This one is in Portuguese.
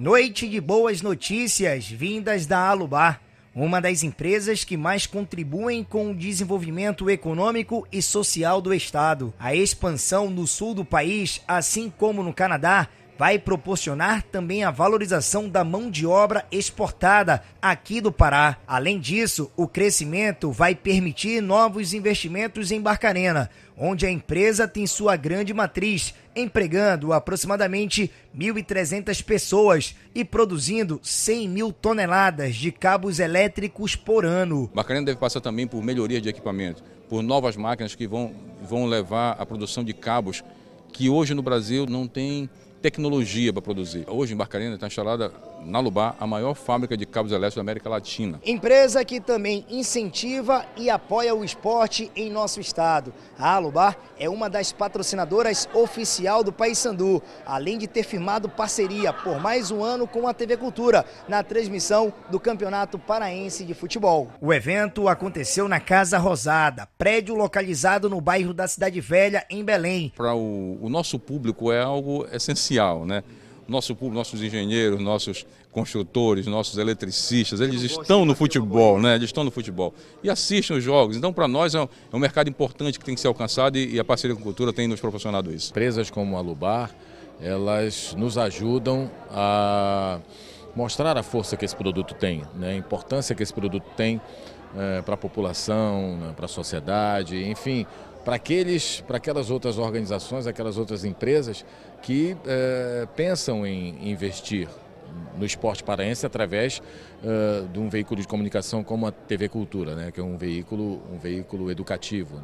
Noite de boas notícias vindas da Alubar, uma das empresas que mais contribuem com o desenvolvimento econômico e social do estado. A expansão no sul do país, assim como no Canadá, vai proporcionar também a valorização da mão de obra exportada aqui do Pará. Além disso, o crescimento vai permitir novos investimentos em Barcarena, onde a empresa tem sua grande matriz, empregando aproximadamente 1.300 pessoas e produzindo 100 mil toneladas de cabos elétricos por ano. Barcarena deve passar também por melhoria de equipamento, por novas máquinas que vão, vão levar a produção de cabos que hoje no Brasil não tem tecnologia para produzir. Hoje em Barcarena está instalada na Lubá a maior fábrica de cabos elétricos da América Latina. Empresa que também incentiva e apoia o esporte em nosso estado. A Alubar é uma das patrocinadoras oficial do Paysandu, além de ter firmado parceria por mais um ano com a TV Cultura na transmissão do Campeonato Paraense de Futebol. O evento aconteceu na Casa Rosada, prédio localizado no bairro da Cidade Velha, em Belém. Para o, o nosso público é algo essencial essencial, né? Nosso público, nossos engenheiros, nossos construtores, nossos eletricistas, eles estão no futebol, né? Eles estão no futebol e assistem os jogos. Então, para nós é um, é um, mercado importante que tem que ser alcançado e, e a parceria com a cultura tem nos proporcionado isso. Empresas como a Lubar, elas nos ajudam a mostrar a força que esse produto tem, né? a importância que esse produto tem é, para a população, né? para a sociedade, enfim, para aqueles, para aquelas outras organizações, aquelas outras empresas que é, pensam em investir no esporte paraense através uh, de um veículo de comunicação como a TV Cultura, né, que é um veículo, um veículo educativo.